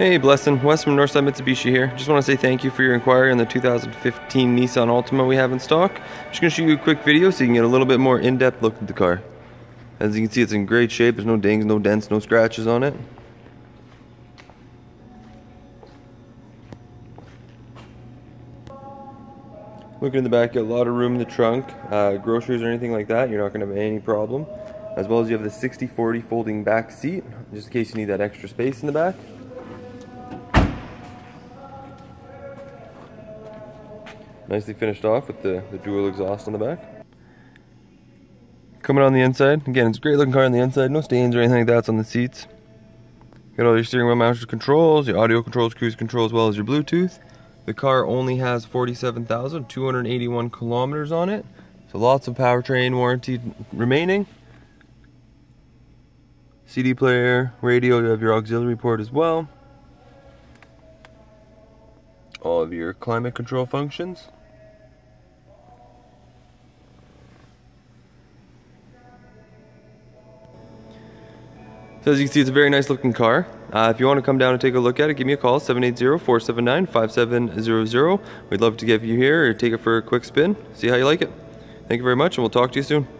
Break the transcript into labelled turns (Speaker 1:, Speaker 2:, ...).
Speaker 1: Hey, Blesson. Wes from Northside Mitsubishi here. Just want to say thank you for your inquiry on the 2015 Nissan Altima we have in stock. I'm just going to show you a quick video so you can get a little bit more in-depth look at the car. As you can see, it's in great shape. There's no dings, no dents, no scratches on it. Looking in the back, you got a lot of room in the trunk. Uh, groceries or anything like that, you're not going to have any problem. As well as you have the 60-40 folding back seat, just in case you need that extra space in the back. Nicely finished off with the, the dual exhaust on the back. Coming on the inside, again, it's a great looking car on the inside. No stains or anything like that. On the seats. Got all your steering wheel mounted controls, your audio controls, cruise control, as well as your Bluetooth. The car only has 47,281 kilometers on it. So lots of powertrain warranty remaining. CD player, radio, you have your auxiliary port as well. All of your climate control functions. So as you can see, it's a very nice looking car. Uh, if you want to come down and take a look at it, give me a call, 780-479-5700. We'd love to get you here or take it for a quick spin, see how you like it. Thank you very much, and we'll talk to you soon.